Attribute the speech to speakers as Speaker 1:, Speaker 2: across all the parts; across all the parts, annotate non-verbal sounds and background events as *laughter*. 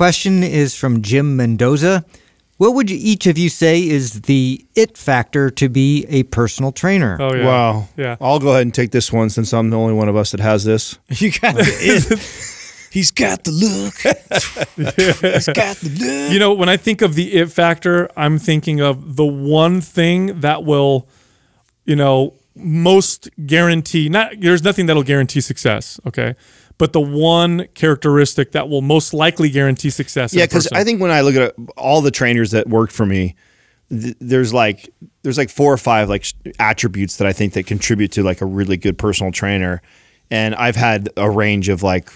Speaker 1: question is from Jim Mendoza. What would you, each of you say is the it factor to be a personal trainer?
Speaker 2: Oh yeah.
Speaker 3: Wow.
Speaker 2: Yeah.
Speaker 3: I'll go ahead and take this one since I'm the only one of us that has this. *laughs*
Speaker 4: You got the *laughs* it. He's got the look. *laughs* He's got the look.
Speaker 2: You know, when I think of the it factor, I'm thinking of the one thing that will, you know, most guarantee not there's nothing that'll guarantee success, okay? But the one characteristic that will most likely guarantee success.
Speaker 3: Yeah, because. I think when I look at all the trainers that worked for me, th- there's like there's like four or five like attributes that I think that contribute to like a really good personal trainer, and I've had a range of like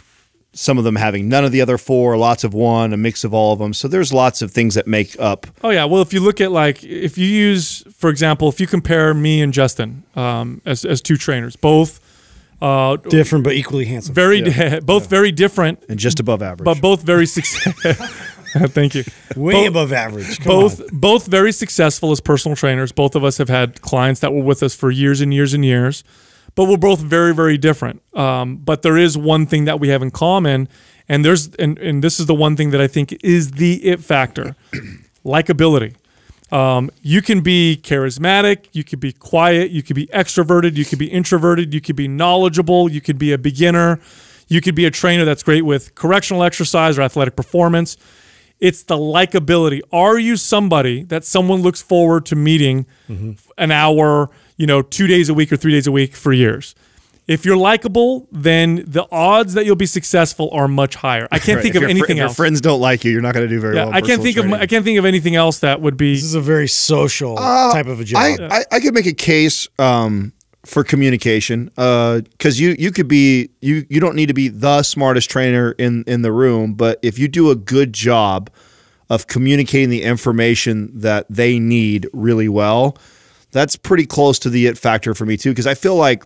Speaker 3: some of them having none of the other four, lots of one, a mix of all of them. So there's lots of things that make up.
Speaker 2: Oh yeah, well if you look at like if you use for example if you compare me and Justin um, as as two trainers, both uh,
Speaker 4: Different but equally handsome.
Speaker 2: very *laughs* both very different
Speaker 3: and just above average,
Speaker 2: but both very successful. *laughs* Thank you.
Speaker 4: Way
Speaker 2: Both-
Speaker 4: above average. Come
Speaker 2: both
Speaker 4: on.
Speaker 2: both very successful as personal trainers. Both of us have had clients that were with us for years and years and years, but we're both very very different. Um, but there is one thing that we have in common, and there's and and this is the one thing that I think is the it factor, *clears throat* likability. Um, you can be charismatic, you could be quiet, you could be extroverted, you could be introverted, you could be knowledgeable, you could be a beginner, you could be a trainer that's great with correctional exercise or athletic performance. It's the likability. Are you somebody that someone looks forward to meeting an hour, you know, two days a week or three days a week for years? If you're likable, then the odds that you'll be successful are much higher. I can't
Speaker 3: Right.
Speaker 2: think
Speaker 3: If
Speaker 2: of
Speaker 3: your fr-
Speaker 2: anything
Speaker 3: if
Speaker 2: else.
Speaker 3: Your friends don't like you. You're not going to do very
Speaker 2: yeah,
Speaker 3: well.
Speaker 2: I can't
Speaker 3: personal
Speaker 2: think of. I can't think of anything else that would be.
Speaker 4: This is a very social type of a job.
Speaker 3: I, I, I could make a case um, for communication because you you could be you you don't need to be the smartest trainer in in the room, but if you do a good job of communicating the information that they need really well, that's pretty close to the it factor for me too. Because I feel like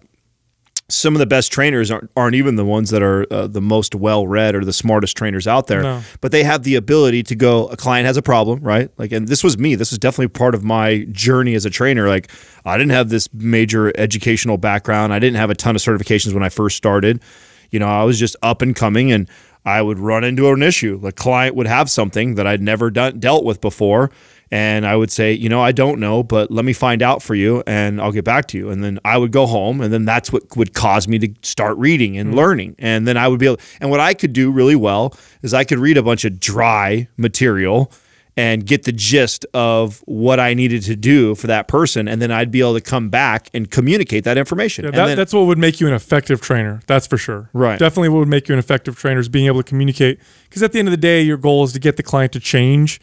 Speaker 3: some of the best trainers aren't, aren't even the ones that are uh, the most well read or the smartest trainers out there
Speaker 2: No.
Speaker 3: but they have the ability to go a client has a problem right? Like and this was me. This was definitely part of my journey as a trainer. Like i didn't have this major educational background. I didn't have a ton of certifications when i first started. You know i was just up and coming and i would run into an issue the client would have something that i'd never done dealt with before and I would say, you know, I don't know, but let me find out for you and I'll get back to you. And then I would go home and then that's what would cause me to start reading and hmm. learning. And then I would be able and what I could do really well is I could read a bunch of dry material and get the gist of what I needed to do for that person and then I'd be able to come back and communicate that information.
Speaker 2: Yeah,
Speaker 3: And
Speaker 2: that,
Speaker 3: then-
Speaker 2: that's what would make you an effective trainer. That's for sure.
Speaker 3: Right.
Speaker 2: Definitely what would make you an effective trainer is being able to communicate. Because at the end of the day, your goal is to get the client to change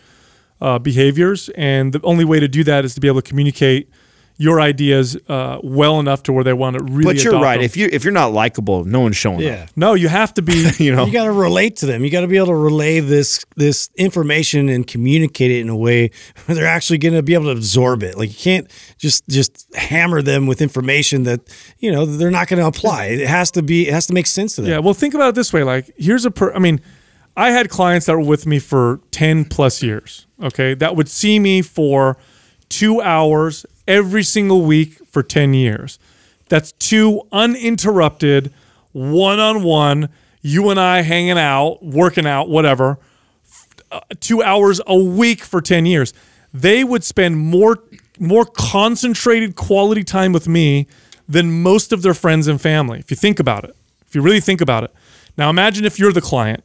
Speaker 2: uh, behaviors. And the only way to do that is to be able to communicate your ideas uh, well enough to where they want to really
Speaker 3: but you're
Speaker 2: adopt
Speaker 3: right.
Speaker 2: them.
Speaker 3: If you if you're not likable, no one's showing
Speaker 4: yeah.
Speaker 3: up.
Speaker 2: no, you have to be. *laughs*
Speaker 3: You know,
Speaker 4: You got to relate to them. You got to be able to relay this this information and communicate it in a way where they're actually going to be able to absorb it. Like you can't just just hammer them with information that you know they're not going to apply. It has to be. It has to make sense to them.
Speaker 2: Yeah, well, think about it this way. Like, here's a per. I mean, I had clients that were with me for ten plus years. Okay, that would see me for two hours every single week for ten years. That's two uninterrupted, one-on-one. You and I hanging out, working out, whatever. uh, two hours a week for 10 years. They would spend more more concentrated quality time with me than most of their friends and family. If you think about it. If you really think about it. Now imagine if you're the client.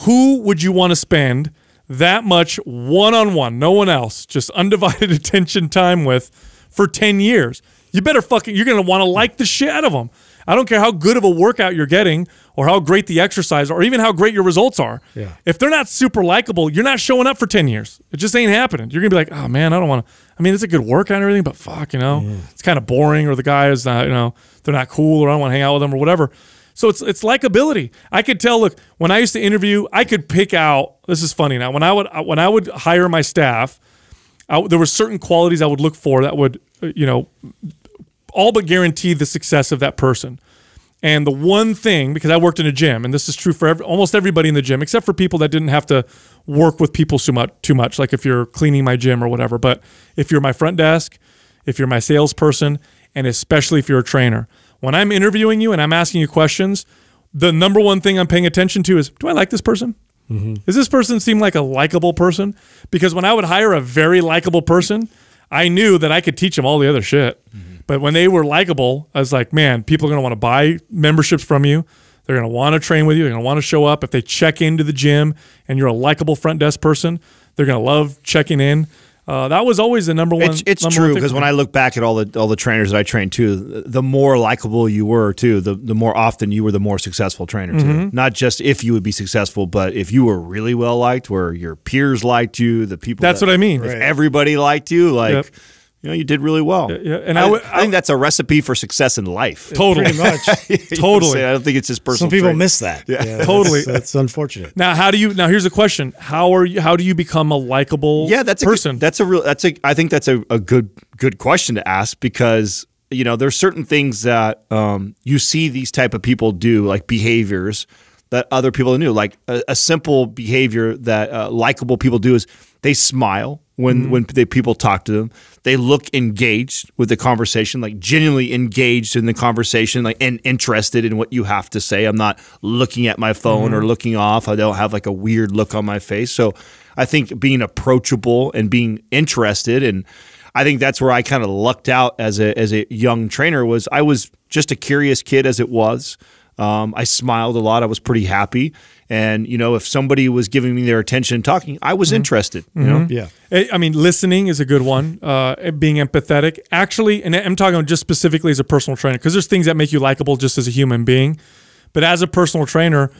Speaker 2: Who would you want to spend that much one-on-one, no one else, just undivided *laughs* attention time with for 10 years? You better fucking you're going to want to like the shit out of them. I don't care how good of a workout you're getting or how great the exercise or even how great your results are.
Speaker 4: Yeah.
Speaker 2: If they're not super likable, you're not showing up for 10 years. It just ain't happening. You're going to be like, oh man, I don't want to. I mean, it's a good workout and everything, but fuck, you know, it's kind of boring or the guy is not, uh, you know, they're not cool or I don't want to hang out with them or whatever. So it's it's likability. I could tell. Look, when I used to interview, I could pick out. This is funny now. When I would when I would hire my staff, I, there were certain qualities I would look for that would, you know, all but guarantee the success of that person. And the one thing, because I worked in a gym, and this is true for every, almost everybody in the gym, except for people that didn't have to work with people too much, too much, like if you're cleaning my gym or whatever. But if you're my front desk, if you're my salesperson, and especially if you're a trainer, when I'm interviewing you and I'm asking you questions, the number one thing I'm paying attention to is, do I like this person? Mm-hmm. Does this person seem like a likable person? Because when I would hire a very likable person, I knew that I could teach them all the other shit. Mm-hmm. But when they were likable, I was like, man, people are going to want to buy memberships from you. They're going to want to train with you. They're going to want to show up. If they check into the gym and you're a likable front desk person, they're going to love checking in. Uh, that was always the number one.
Speaker 3: It's, it's
Speaker 2: number
Speaker 3: true because when. I look back at all the all the trainers that I trained too, the more likable you were too, the the more often you were the more successful trainer too.
Speaker 2: Mm-hmm.
Speaker 3: Not just if you would be successful, but if you were really well liked, where your peers liked you, the people.
Speaker 2: That's
Speaker 3: that-
Speaker 2: what I mean.
Speaker 3: If everybody liked you, like
Speaker 2: Yep.
Speaker 3: You know, you did really well.
Speaker 2: yeah, and
Speaker 3: I,
Speaker 2: I would-
Speaker 3: I think that's a recipe for success in life. *laughs*
Speaker 2: Totally.
Speaker 4: Pretty much. *laughs*
Speaker 2: Totally.
Speaker 3: what I'm saying? I don't think it's just personal.
Speaker 4: Some people
Speaker 3: training.
Speaker 4: miss that. Yeah, *laughs*
Speaker 2: Totally.
Speaker 4: That's, that's unfortunate.
Speaker 2: Now, how do you? Now, here's a question: How are you? How do you become a likable?
Speaker 3: yeah that's a
Speaker 2: person.
Speaker 3: good, that's a real that's a i think that's a, a good good question to ask because you know there's certain things that um, you see these type of people do like behaviors that other people knew. like a, a simple behavior that uh, likable people do is they smile when when they, people talk to them. They look engaged with the conversation like genuinely engaged in the conversation like and interested in what you have to say. I'm not looking at my phone or looking off. I don't have like a weird look on my face. So i think being approachable and being interested and I think that's where I kind of lucked out as a as a young trainer was I was just a curious kid as it was. Um, I smiled a lot. I was pretty happy, and you know, if somebody was giving me their attention and talking, I was interested. You know,
Speaker 4: Yeah.
Speaker 2: I I mean, listening is a good one. Uh, being empathetic, actually, and I'm talking just specifically as a personal trainer, because there's things that make you likable just as a human being. But as a personal trainer,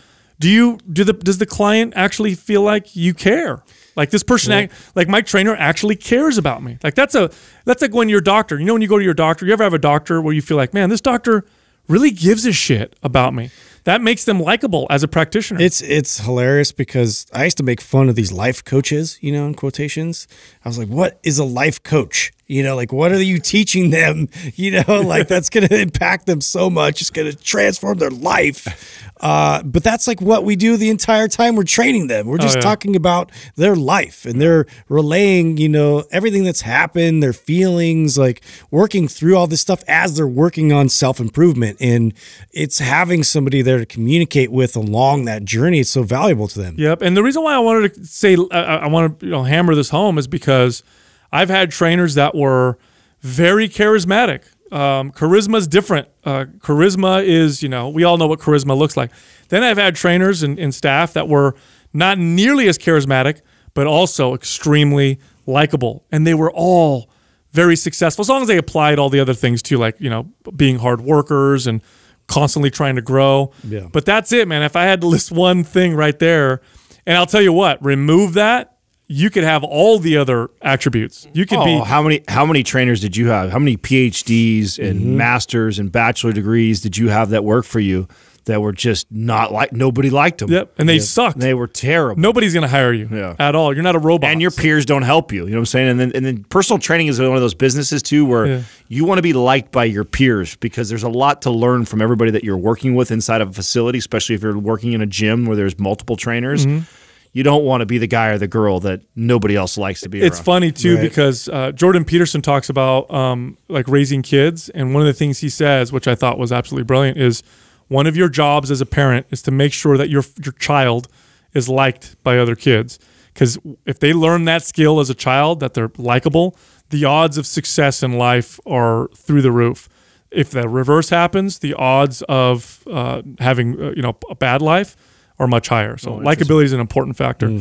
Speaker 2: do you do the does the client actually feel like you care? Like this person, act, like my trainer actually cares about me. Like that's a that's like when your doctor. You know, when you go to your doctor, you ever have a doctor where you feel like, man, this doctor really gives a shit about me. That makes them likable as a practitioner.
Speaker 4: It's it's hilarious because I used to make fun of these life coaches, you know, in quotations. I was like, "What is a life coach?" You know, like what are you teaching them? *laughs* You know, like that's going *laughs* to impact them so much. It's going to transform their life. Uh, but that's like what we do the entire time we're training them. We're just
Speaker 2: yeah.
Speaker 4: talking about their life and they're relaying, you know, everything that's happened, their feelings, like working through all this stuff as they're working on self improvement. And it's having somebody there to communicate with along that journey. It's so valuable to them.
Speaker 2: Yep. And the reason why I wanted to say I, I want to you know hammer this home is because I've had trainers that were very charismatic. Um, charisma is different. Uh, charisma is you know we all know what charisma looks like. Then I've had trainers and, and staff that were not nearly as charismatic, but also extremely likable, and they were all very successful as long as they applied all the other things too, like you know being hard workers and constantly trying to grow.
Speaker 4: Yeah.
Speaker 2: But that's it, man. If I had to list one thing right there, and I'll tell you what, remove that, you could have all the other attributes. You could
Speaker 3: Oh,
Speaker 2: be
Speaker 3: how many how many trainers did you have? How many PhDs and
Speaker 2: Mm-hmm.
Speaker 3: masters and bachelor degrees did you have that worked for you that were just not like nobody liked them?
Speaker 2: Yep, and they sucked.
Speaker 3: They were terrible.
Speaker 2: Nobody's going to hire you
Speaker 3: Yeah.
Speaker 2: at all. You're not a robot.
Speaker 3: and your peers don't help you. You know what I'm saying? And then and then personal training is one of those businesses too where
Speaker 2: Yeah.
Speaker 3: you want to be liked by your peers because there's a lot to learn from everybody that you're working with inside of a facility, especially if you're working in a gym where there's multiple trainers.
Speaker 2: Mm-hmm.
Speaker 3: You don't want to be the guy or the girl that nobody else likes to be
Speaker 2: it's
Speaker 3: around.
Speaker 2: funny too
Speaker 4: Right.
Speaker 2: because uh, Jordan Peterson talks about um, like raising kids, and one of the things he says, which I thought was absolutely brilliant, is one of your jobs as a parent is to make sure that your your child is liked by other kids. Because if they learn that skill as a child, that they're likable, the odds of success in life are through the roof. If the reverse happens, the odds of uh, having uh, you know a bad life are much higher. So oh, likability is an important factor.